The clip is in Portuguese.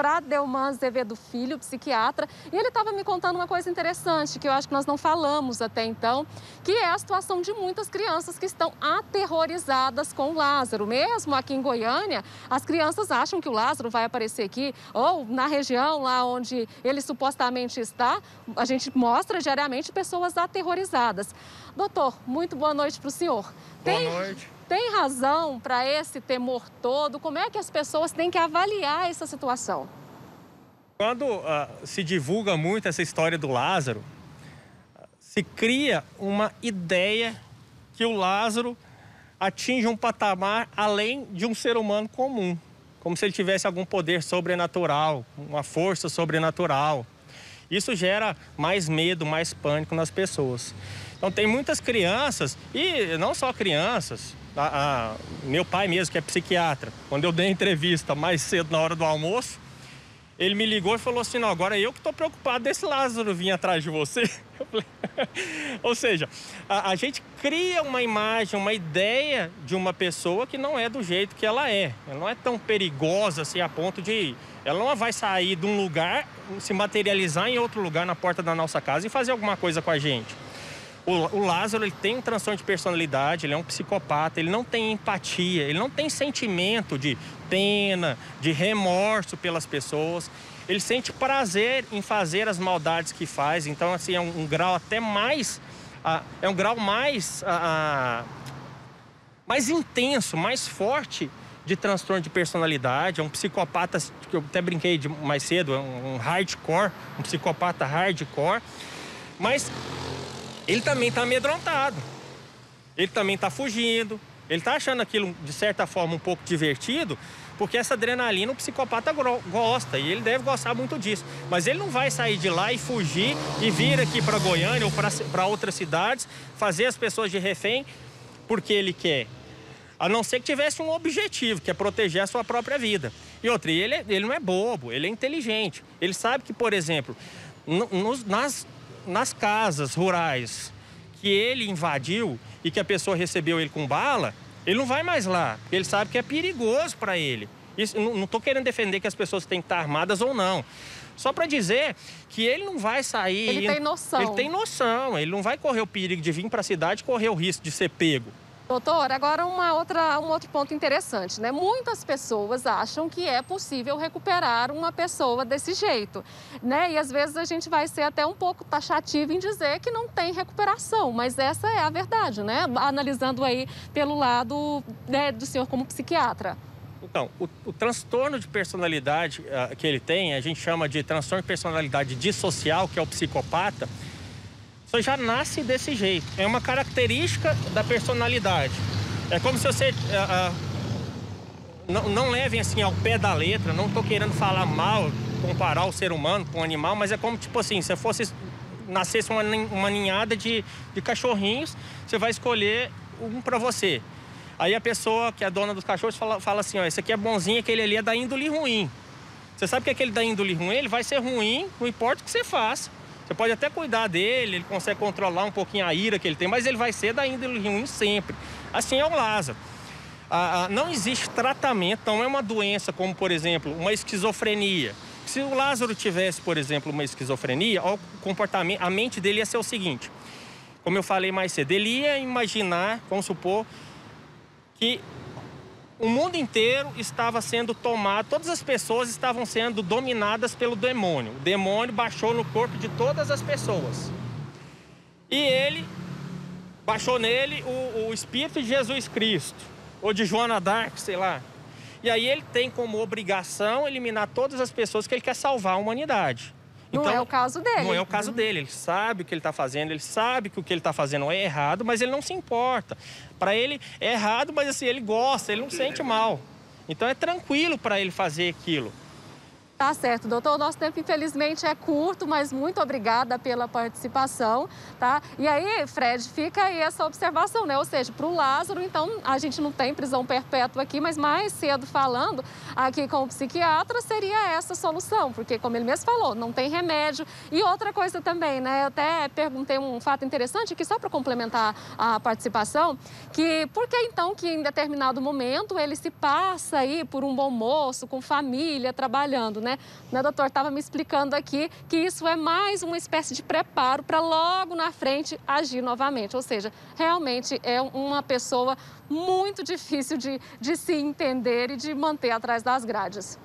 Fradelman Azevedo Filho, psiquiatra, e ele estava me contando uma coisa interessante que eu acho que nós não falamos até então, que é a situação de muitas crianças que estão aterrorizadas com o Lázaro. Mesmo aqui em Goiânia, as crianças acham que o Lázaro vai aparecer aqui ou na região lá onde ele supostamente está. A gente mostra diariamente pessoas aterrorizadas. Doutor, muito boa noite para o senhor. Boa tem, noite. Tem razão para esse temor todo? Como é que as pessoas têm que avaliar essa situação? Quando uh, se divulga muito essa história do Lázaro, se cria uma ideia que o Lázaro atinge um patamar além de um ser humano comum, como se ele tivesse algum poder sobrenatural, uma força sobrenatural. Isso gera mais medo, mais pânico nas pessoas. Então tem muitas crianças, e não só crianças, a, a, meu pai mesmo, que é psiquiatra, quando eu dei entrevista mais cedo na hora do almoço, ele me ligou e falou assim: não, agora eu que estou preocupado desse Lázaro vir atrás de você. Ou seja, a, a, gente cria uma imagem, uma ideia de uma pessoa que não é do jeito que ela é. Ela não é tão perigosa assim a ponto de. Ela não vai sair de um lugar, se materializar em outro lugar na porta da nossa casa e fazer alguma coisa com a gente. O, o Lázaro ele tem um transtorno de personalidade, ele é um psicopata, ele não tem empatia, ele não tem sentimento de pena, de remorso pelas pessoas. Ele sente prazer em fazer as maldades que faz, então assim é um, um grau até mais uh, é um grau mais uh, mais intenso, mais forte de transtorno de personalidade, é um psicopata que eu até brinquei de mais cedo, é um hardcore, um psicopata hardcore, mas ele também está amedrontado. Ele também está fugindo. Ele está achando aquilo, de certa forma, um pouco divertido, porque essa adrenalina o psicopata gosta e ele deve gostar muito disso. Mas ele não vai sair de lá e fugir e vir aqui para Goiânia ou para outras cidades, fazer as pessoas de refém porque ele quer. A não ser que tivesse um objetivo, que é proteger a sua própria vida. E outra, ele, é, ele não é bobo, ele é inteligente. Ele sabe que, por exemplo, nos, nas nas casas rurais que ele invadiu e que a pessoa recebeu ele com bala, ele não vai mais lá, ele sabe que é perigoso para ele. Isso, não estou querendo defender que as pessoas têm que estar armadas ou não. Só para dizer que ele não vai sair. Ele tem noção. Ele tem noção. Ele não vai correr o perigo de vir para a cidade e correr o risco de ser pego. Doutor, agora uma outra, um outro ponto interessante, né? Muitas pessoas acham que é possível recuperar uma pessoa desse jeito, né? E às vezes a gente vai ser até um pouco taxativo em dizer que não tem recuperação, mas essa é a verdade, né? Analisando aí pelo lado né, do senhor como psiquiatra. Então, o, o transtorno de personalidade uh, que ele tem, a gente chama de transtorno de personalidade dissocial, que é o psicopata, você já nasce desse jeito. É uma característica da personalidade. É como se você. Uh, uh, não, não levem assim ao pé da letra, não estou querendo falar mal, comparar o ser humano com o animal, mas é como tipo assim, se fosse nascesse uma, uma ninhada de, de cachorrinhos, você vai escolher um para você. Aí a pessoa que é dona dos cachorros fala, fala assim, ó, esse aqui é bonzinho, aquele ali é da índole ruim. Você sabe que aquele da índole ruim, ele vai ser ruim, não importa o que você faça. Você pode até cuidar dele, ele consegue controlar um pouquinho a ira que ele tem, mas ele vai ser da índole ruim sempre. Assim é o Lázaro. Ah, não existe tratamento, não é uma doença como, por exemplo, uma esquizofrenia. Se o Lázaro tivesse, por exemplo, uma esquizofrenia, o comportamento, a mente dele ia ser o seguinte: como eu falei mais cedo, ele ia imaginar, vamos supor, que o mundo inteiro estava sendo tomado, todas as pessoas estavam sendo dominadas pelo demônio. O demônio baixou no corpo de todas as pessoas. E ele baixou nele o, o Espírito de Jesus Cristo, ou de Joana Dark, sei lá. E aí ele tem como obrigação eliminar todas as pessoas que ele quer salvar a humanidade. Não então, é o caso dele. Não é o caso dele. Ele sabe o que ele está fazendo, ele sabe que o que ele está fazendo é errado, mas ele não se importa. Para ele é errado, mas assim, ele gosta, ele não sente mal. Então é tranquilo para ele fazer aquilo. Tá certo, doutor. O nosso tempo, infelizmente, é curto, mas muito obrigada pela participação, tá? E aí, Fred, fica aí essa observação, né? Ou seja, para o Lázaro, então, a gente não tem prisão perpétua aqui, mas mais cedo falando aqui com o psiquiatra, seria essa solução, porque, como ele mesmo falou, não tem remédio. E outra coisa também, né? Eu até perguntei um fato interessante aqui, só para complementar a participação, que por que então que em determinado momento ele se passa aí por um bom moço, com família, trabalhando, né? Né? né doutor, estava me explicando aqui que isso é mais uma espécie de preparo para logo na frente agir novamente. Ou seja, realmente é uma pessoa muito difícil de, de se entender e de manter atrás das grades.